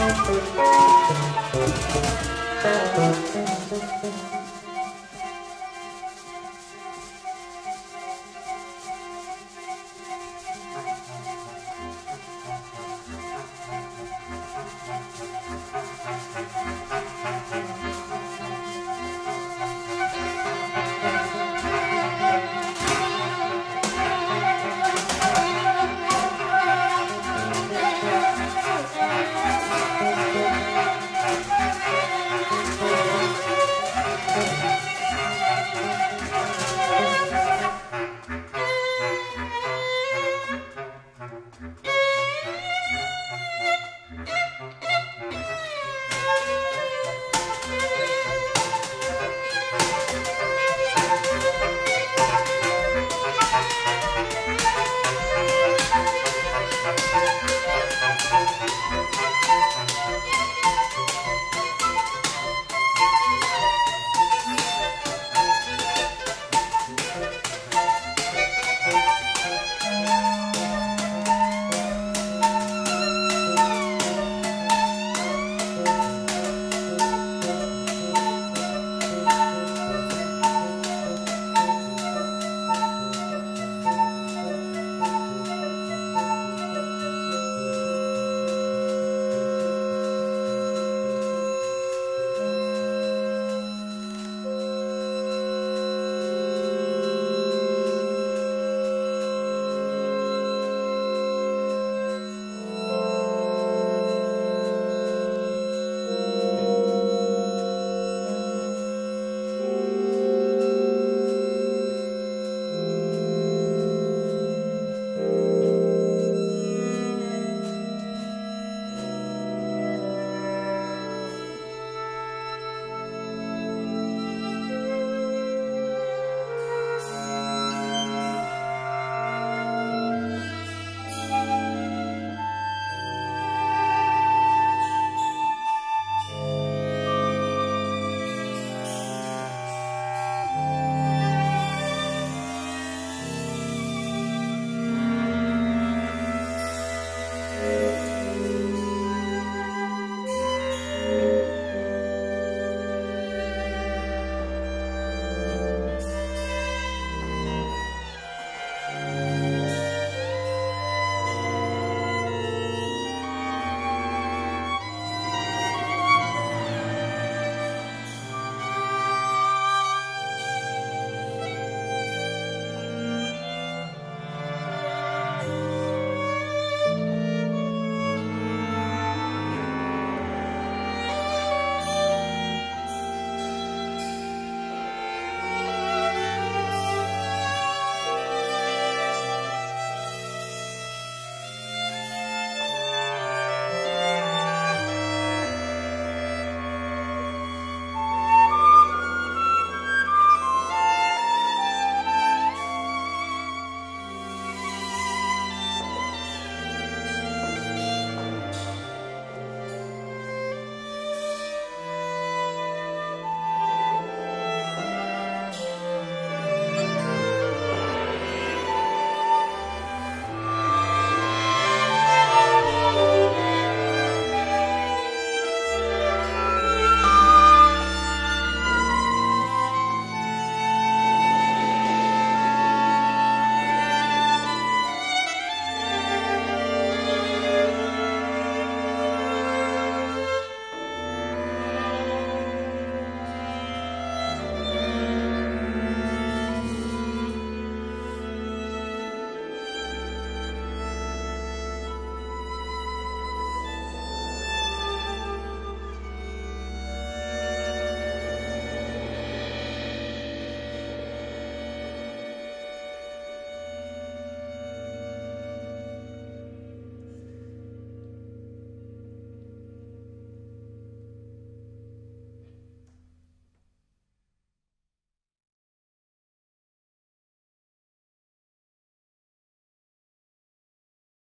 Música